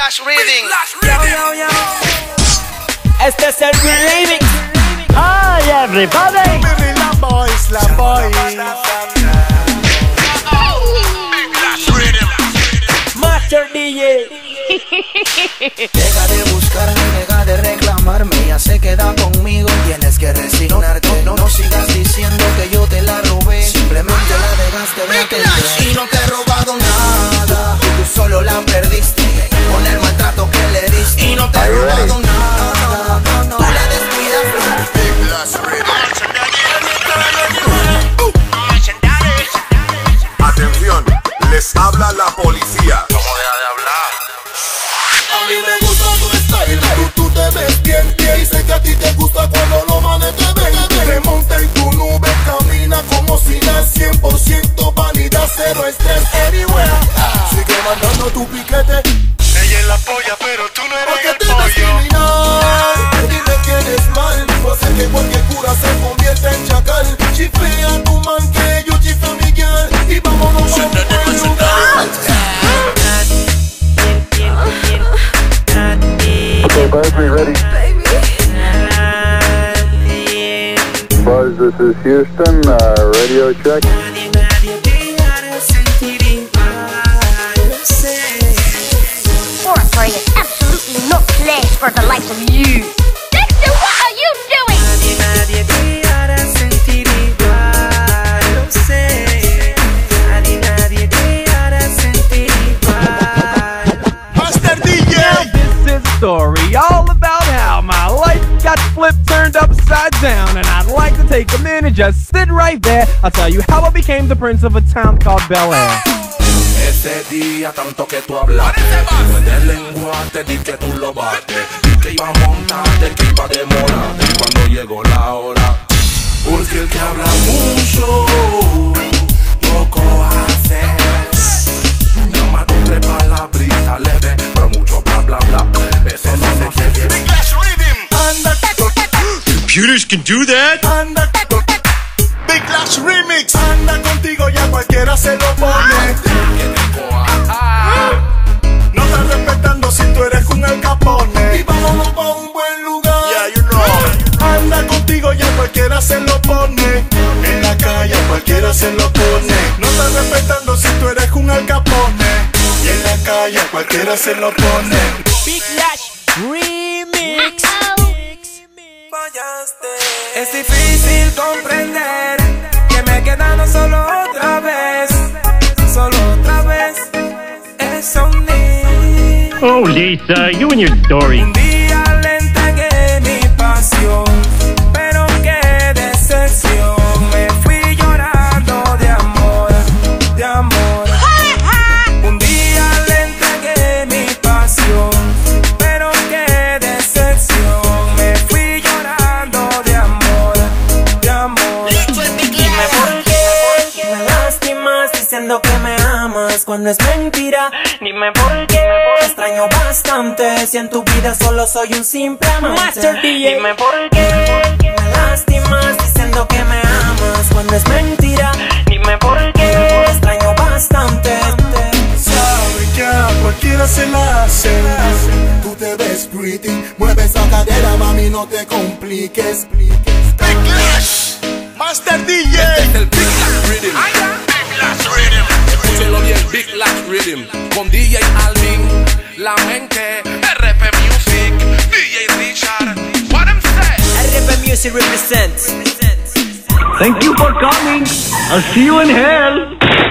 Lash Reading. Yo, yo, yo. Este es el remix. Hi everybody! La boys, la boys. Master DJ. Deja de buscarme, deja de reclamarme Ya se queda conmigo, tienes que resignarte No, no sigas diciendo que 100% válida, cero estrés anywhere Sigue mandando tu piquete Ella es la polla, pero tú no Porque te ves criminal Dile que eres mal No sé que cualquier cura se convierte en chacal Chiflea a tu man que yo chifleo a mi girl Y vámonos a un buen lugar Okay, Buzz, we ready? Buzz, this is Houston. Uh, radio check. Absolutely not place for the likes of you. Dexter, what are you doing? Master DJ This is a story all about how my life got flipped, turned upside down. And I'd like to take a minute and just sit right there. I'll tell you how I became the prince of a town called Bel Air. Ese día tanto que tú hablaste. En el lenguaje di que tú lo bates. Y que iba a montarte, que iba a demorarte. Cuando llegó la hora Porque el que habla mucho Poco hace Nada más dos tres palabritas leve Pero mucho bla bla bla. Eso no se quiere Lash Reading. Anda, Computers can do that? Un el capone. Y vámonos pa' un buen lugar. Yeah, you know. Anda contigo ya cualquiera se lo pone. En la calle cualquiera se lo pone. No estás respetando si tú eres un al capone. Y en la calle cualquiera se lo pone. Big Lash Remix. Es difícil comprender que me he quedado solo Oh, Lisa, you and your story. Diciendo que me amas cuando es mentira. Dime por qué me extraño bastante si en tu vida solo soy un simple amante. Master DJ. Dime por qué me lastimas diciendo que me amas cuando es mentira. Dime por qué me extraño bastante. Sabe que a cualquiera se la hace Tú te ves pretty Mueve esa cadera mami no te compliques Big. Master DJ. el Big Lash Rhythm Big Lash Reading. Escúchelo bien, Big Lash Rhythm Con DJ Alvin, La Mente RP Music, DJ Richard What I'm saying RP Music represents. Thank you for coming. I'll see you in hell.